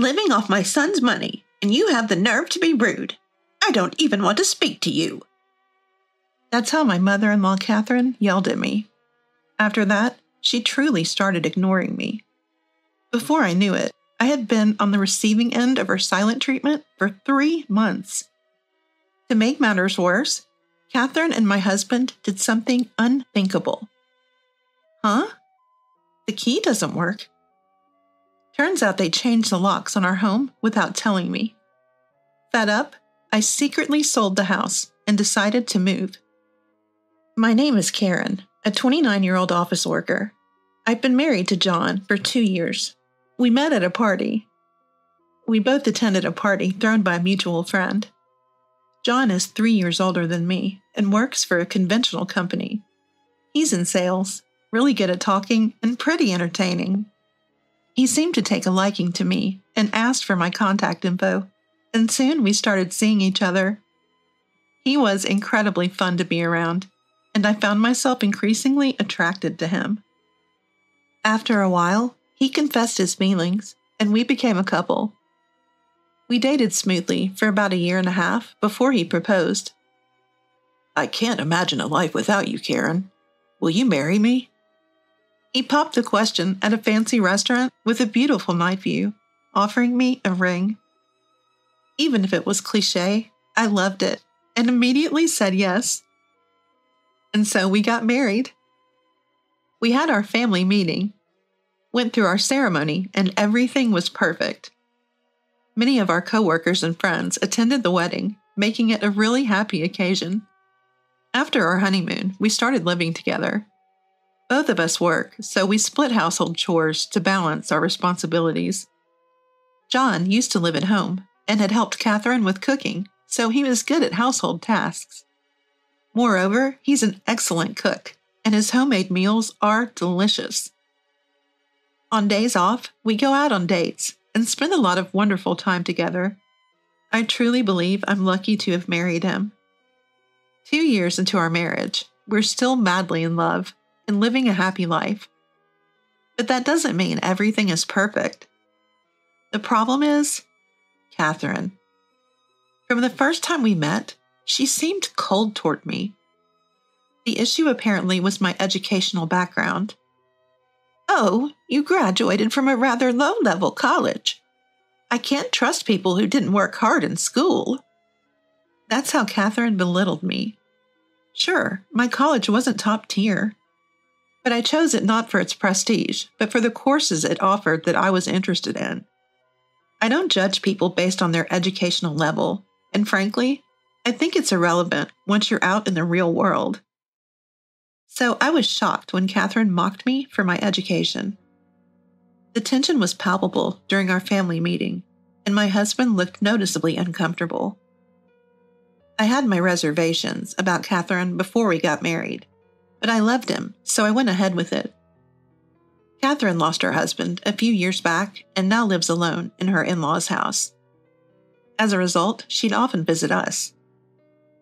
living off my son's money, and you have the nerve to be rude. I don't even want to speak to you. That's how my mother in law, Catherine, yelled at me. After that, she truly started ignoring me. Before I knew it, I had been on the receiving end of her silent treatment for three months. To make matters worse, Catherine and my husband did something unthinkable. Huh? The key doesn't work. Turns out they changed the locks on our home without telling me. Fed up, I secretly sold the house and decided to move. My name is Karen, a 29 year old office worker. I've been married to John for two years. We met at a party. We both attended a party thrown by a mutual friend. John is three years older than me and works for a conventional company. He's in sales, really good at talking, and pretty entertaining. He seemed to take a liking to me and asked for my contact info, and soon we started seeing each other. He was incredibly fun to be around, and I found myself increasingly attracted to him. After a while, he confessed his feelings, and we became a couple. We dated smoothly for about a year and a half before he proposed. I can't imagine a life without you, Karen. Will you marry me? He popped the question at a fancy restaurant with a beautiful night view, offering me a ring. Even if it was cliche, I loved it and immediately said yes. And so we got married. We had our family meeting, went through our ceremony, and everything was perfect. Many of our coworkers and friends attended the wedding, making it a really happy occasion. After our honeymoon, we started living together. Both of us work, so we split household chores to balance our responsibilities. John used to live at home and had helped Catherine with cooking, so he was good at household tasks. Moreover, he's an excellent cook, and his homemade meals are delicious. On days off, we go out on dates and spend a lot of wonderful time together. I truly believe I'm lucky to have married him. Two years into our marriage, we're still madly in love and living a happy life. But that doesn't mean everything is perfect. The problem is Catherine. From the first time we met, she seemed cold toward me. The issue apparently was my educational background. Oh, you graduated from a rather low level college. I can't trust people who didn't work hard in school. That's how Catherine belittled me. Sure, my college wasn't top tier, but I chose it not for its prestige, but for the courses it offered that I was interested in. I don't judge people based on their educational level, and frankly, I think it's irrelevant once you're out in the real world. So I was shocked when Catherine mocked me for my education. The tension was palpable during our family meeting, and my husband looked noticeably uncomfortable. I had my reservations about Catherine before we got married, but I loved him, so I went ahead with it. Catherine lost her husband a few years back and now lives alone in her in law's house. As a result, she'd often visit us.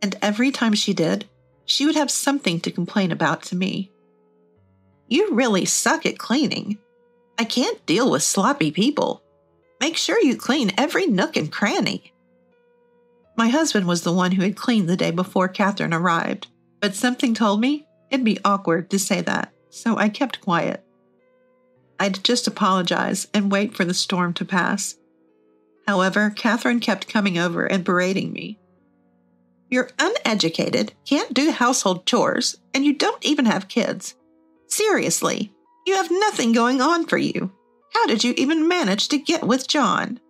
And every time she did, she would have something to complain about to me. You really suck at cleaning. I can't deal with sloppy people. Make sure you clean every nook and cranny. My husband was the one who had cleaned the day before Catherine arrived, but something told me it'd be awkward to say that, so I kept quiet. I'd just apologize and wait for the storm to pass. However, Catherine kept coming over and berating me. You're uneducated, can't do household chores, and you don't even have kids. Seriously, you have nothing going on for you. How did you even manage to get with John?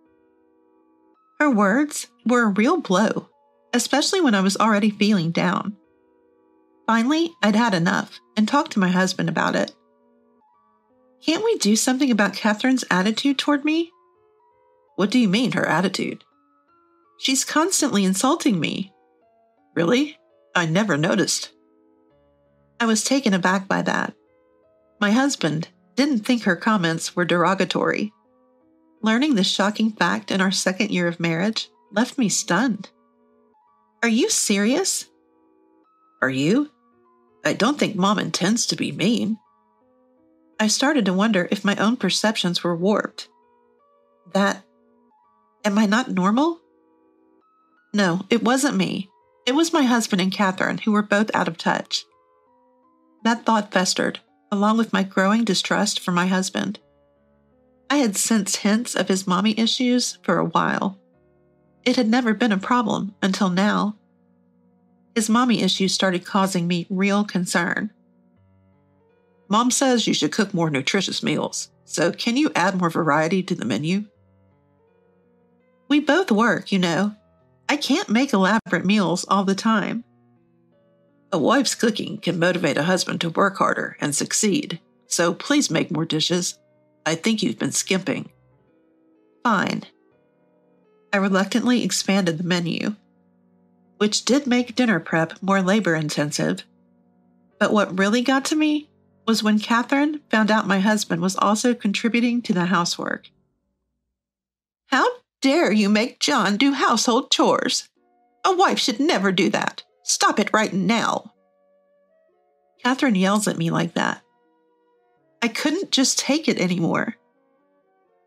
Her words were a real blow, especially when I was already feeling down. Finally, I'd had enough and talked to my husband about it. Can't we do something about Catherine's attitude toward me? What do you mean, her attitude? She's constantly insulting me, Really? I never noticed. I was taken aback by that. My husband didn't think her comments were derogatory. Learning this shocking fact in our second year of marriage left me stunned. Are you serious? Are you? I don't think mom intends to be mean. I started to wonder if my own perceptions were warped. That Am I not normal? No, it wasn't me. It was my husband and Catherine who were both out of touch. That thought festered, along with my growing distrust for my husband. I had sensed hints of his mommy issues for a while. It had never been a problem until now. His mommy issues started causing me real concern. Mom says you should cook more nutritious meals, so can you add more variety to the menu? We both work, you know. I can't make elaborate meals all the time. A wife's cooking can motivate a husband to work harder and succeed, so please make more dishes. I think you've been skimping. Fine. I reluctantly expanded the menu, which did make dinner prep more labor intensive. But what really got to me was when Catherine found out my husband was also contributing to the housework. How dare you make John do household chores? A wife should never do that. Stop it right now. Catherine yells at me like that. I couldn't just take it anymore.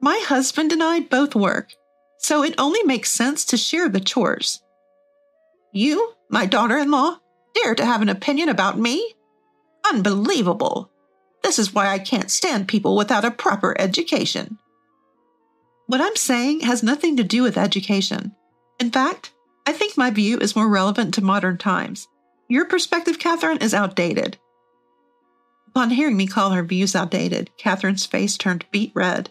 My husband and I both work, so it only makes sense to share the chores. You, my daughter in law, dare to have an opinion about me? Unbelievable. This is why I can't stand people without a proper education. What I'm saying has nothing to do with education. In fact, I think my view is more relevant to modern times. Your perspective, Catherine, is outdated. Upon hearing me call her views outdated, Catherine's face turned beet red.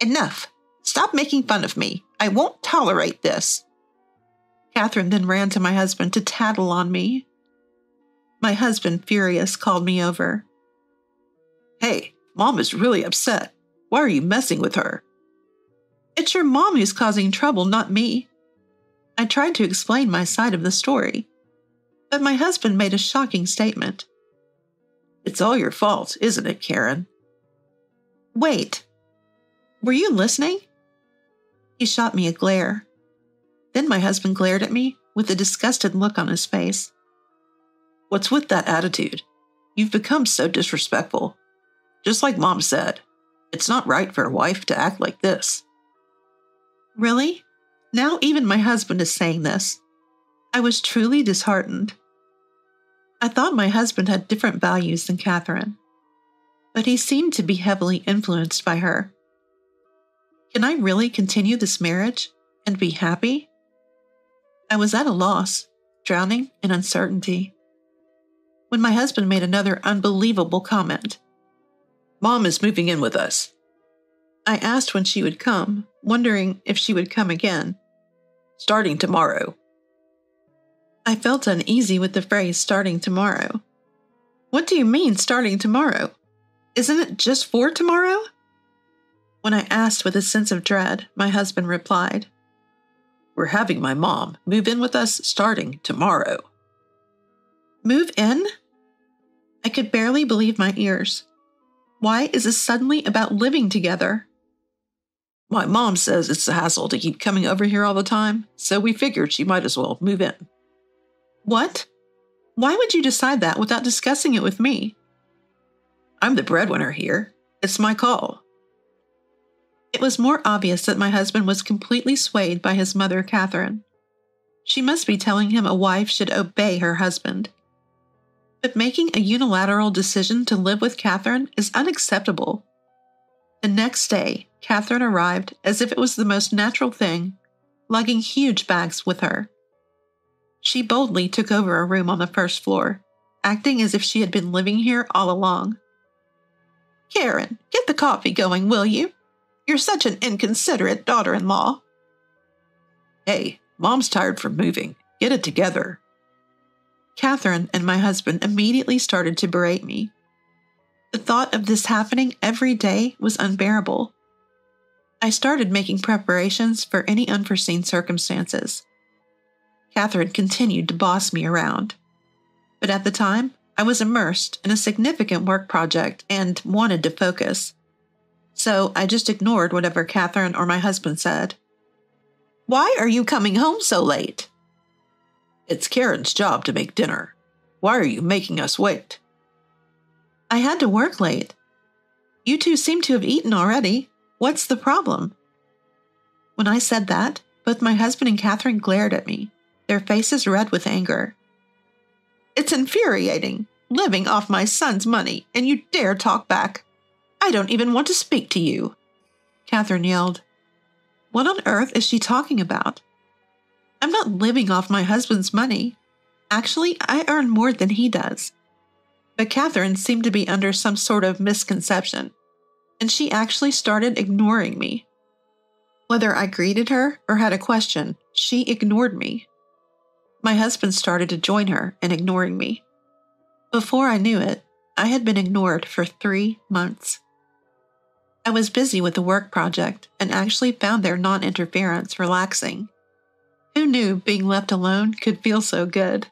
Enough! Stop making fun of me. I won't tolerate this. Catherine then ran to my husband to tattle on me. My husband, furious, called me over. Hey, Mom is really upset. Why are you messing with her? It's your mom who's causing trouble, not me. I tried to explain my side of the story, but my husband made a shocking statement. It's all your fault, isn't it, Karen? Wait. Were you listening? He shot me a glare. Then my husband glared at me with a disgusted look on his face. What's with that attitude? You've become so disrespectful. Just like Mom said, it's not right for a wife to act like this. Really? Now even my husband is saying this. I was truly disheartened. I thought my husband had different values than Catherine, but he seemed to be heavily influenced by her. Can I really continue this marriage and be happy? I was at a loss, drowning in uncertainty. When my husband made another unbelievable comment Mom is moving in with us. I asked when she would come, wondering if she would come again. Starting tomorrow. I felt uneasy with the phrase starting tomorrow. What do you mean, starting tomorrow? Isn't it just for tomorrow? When I asked with a sense of dread, my husband replied, We're having my mom move in with us starting tomorrow. Move in? I could barely believe my ears. Why is this suddenly about living together? My mom says it's a hassle to keep coming over here all the time, so we figured she might as well move in. What? Why would you decide that without discussing it with me? I'm the breadwinner here. It's my call. It was more obvious that my husband was completely swayed by his mother, Catherine. She must be telling him a wife should obey her husband. But making a unilateral decision to live with Catherine is unacceptable. The next day, Catherine arrived as if it was the most natural thing, lugging huge bags with her. She boldly took over a room on the first floor, acting as if she had been living here all along. Karen, get the coffee going, will you? You're such an inconsiderate daughter in law. Hey, mom's tired from moving. Get it together. Catherine and my husband immediately started to berate me. The thought of this happening every day was unbearable. I started making preparations for any unforeseen circumstances. Catherine continued to boss me around. But at the time, I was immersed in a significant work project and wanted to focus. So I just ignored whatever Catherine or my husband said. Why are you coming home so late? It's Karen's job to make dinner. Why are you making us wait? I had to work late. You two seem to have eaten already. What's the problem? When I said that, both my husband and Catherine glared at me, their faces red with anger. It's infuriating, living off my son's money, and you dare talk back. I don't even want to speak to you. Catherine yelled. What on earth is she talking about? I'm not living off my husband's money. Actually, I earn more than he does. But Catherine seemed to be under some sort of misconception, and she actually started ignoring me. Whether I greeted her or had a question, she ignored me. My husband started to join her in ignoring me. Before I knew it, I had been ignored for three months. I was busy with the work project and actually found their non interference relaxing. Who knew being left alone could feel so good?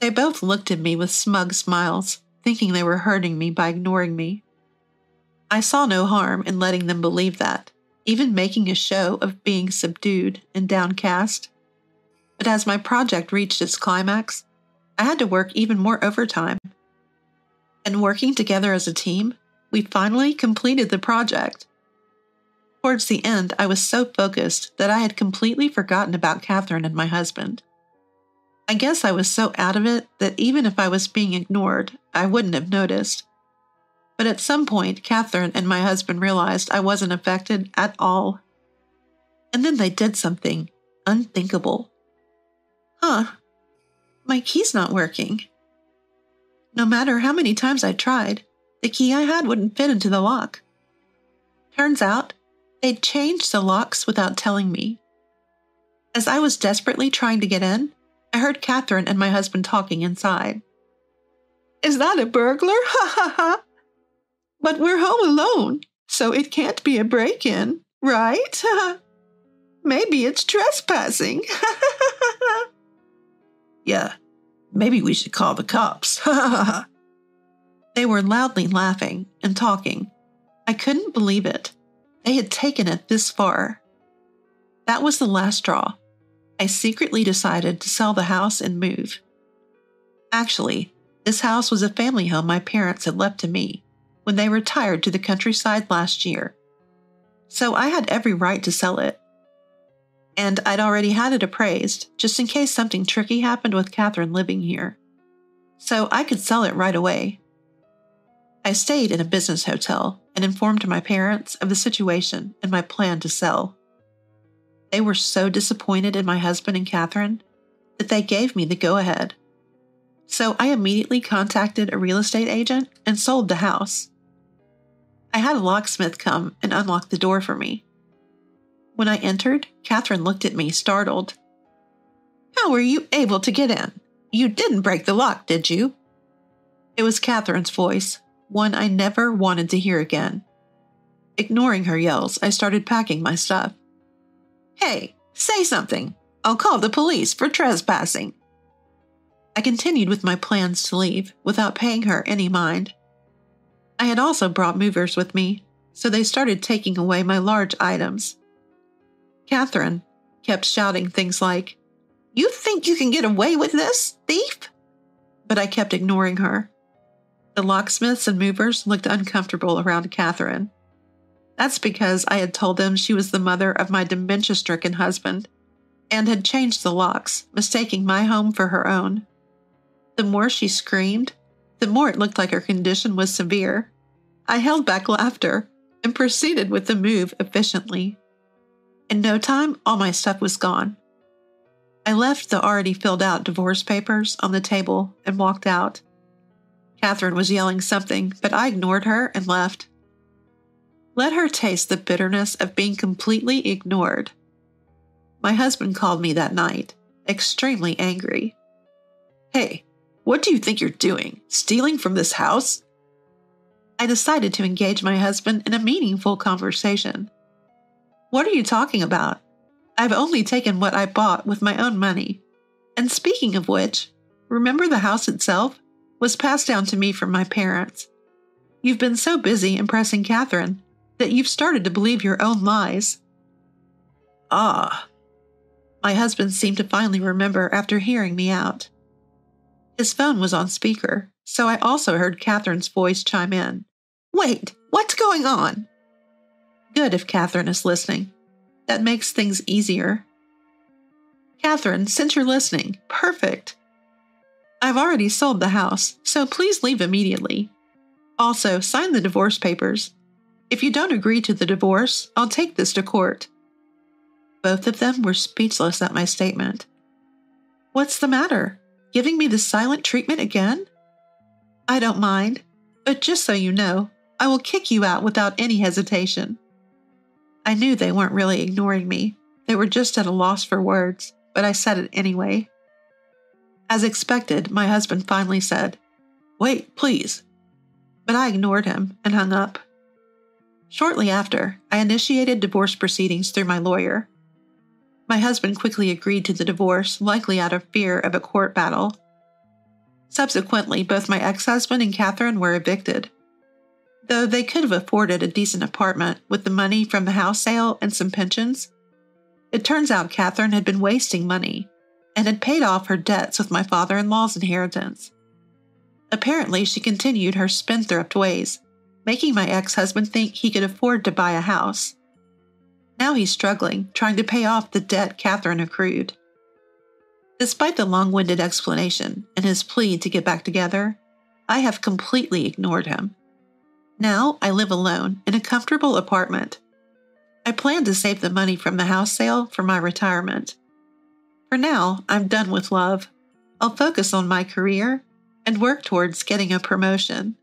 They both looked at me with smug smiles, thinking they were hurting me by ignoring me. I saw no harm in letting them believe that, even making a show of being subdued and downcast. But as my project reached its climax, I had to work even more overtime. And working together as a team, we finally completed the project. Towards the end, I was so focused that I had completely forgotten about Catherine and my husband. I guess I was so out of it that even if I was being ignored, I wouldn't have noticed. But at some point, Catherine and my husband realized I wasn't affected at all. And then they did something unthinkable. Huh, my key's not working. No matter how many times I tried, the key I had wouldn't fit into the lock. Turns out, they'd changed the locks without telling me. As I was desperately trying to get in, I heard Catherine and my husband talking inside. Is that a burglar? Ha ha ha! But we're home alone, so it can't be a break in, right? Maybe it's trespassing. Ha ha. Yeah, maybe we should call the cops. they were loudly laughing and talking. I couldn't believe it. They had taken it this far. That was the last straw. I secretly decided to sell the house and move. Actually, this house was a family home my parents had left to me when they retired to the countryside last year. So I had every right to sell it. And I'd already had it appraised, just in case something tricky happened with Catherine living here. So I could sell it right away. I stayed in a business hotel and informed my parents of the situation and my plan to sell. They were so disappointed in my husband and Catherine that they gave me the go ahead. So I immediately contacted a real estate agent and sold the house. I had a locksmith come and unlock the door for me. When I entered, Catherine looked at me, startled. How were you able to get in? You didn't break the lock, did you? It was Catherine's voice, one I never wanted to hear again. Ignoring her yells, I started packing my stuff. Hey, say something. I'll call the police for trespassing. I continued with my plans to leave without paying her any mind. I had also brought movers with me, so they started taking away my large items. Catherine kept shouting things like, You think you can get away with this, thief? But I kept ignoring her. The locksmiths and movers looked uncomfortable around Catherine. That's because I had told them she was the mother of my dementia stricken husband and had changed the locks, mistaking my home for her own. The more she screamed, the more it looked like her condition was severe. I held back laughter and proceeded with the move efficiently. In no time, all my stuff was gone. I left the already filled out divorce papers on the table and walked out. Catherine was yelling something, but I ignored her and left. Let her taste the bitterness of being completely ignored. My husband called me that night, extremely angry. Hey, what do you think you're doing? Stealing from this house? I decided to engage my husband in a meaningful conversation. What are you talking about? I've only taken what I bought with my own money. And speaking of which, remember the house itself was passed down to me from my parents. You've been so busy impressing Catherine that you've started to believe your own lies. Ah. My husband seemed to finally remember after hearing me out. His phone was on speaker, so I also heard Catherine's voice chime in. Wait, what's going on? Good if Catherine is listening. That makes things easier. Catherine, since you're listening, perfect. I've already sold the house, so please leave immediately. Also, sign the divorce papers. If you don't agree to the divorce, I'll take this to court. Both of them were speechless at my statement. What's the matter? Giving me the silent treatment again? I don't mind, but just so you know, I will kick you out without any hesitation. I knew they weren't really ignoring me. They were just at a loss for words, but I said it anyway. As expected, my husband finally said, Wait, please. But I ignored him and hung up. Shortly after, I initiated divorce proceedings through my lawyer. My husband quickly agreed to the divorce, likely out of fear of a court battle. Subsequently, both my ex husband and Catherine were evicted. Though they could have afforded a decent apartment with the money from the house sale and some pensions, it turns out Catherine had been wasting money and had paid off her debts with my father in law's inheritance. Apparently, she continued her spendthrift ways, making my ex husband think he could afford to buy a house. Now he's struggling, trying to pay off the debt Catherine accrued. Despite the long winded explanation and his plea to get back together, I have completely ignored him. Now I live alone in a comfortable apartment. I plan to save the money from the house sale for my retirement. For now, I'm done with love. I'll focus on my career and work towards getting a promotion.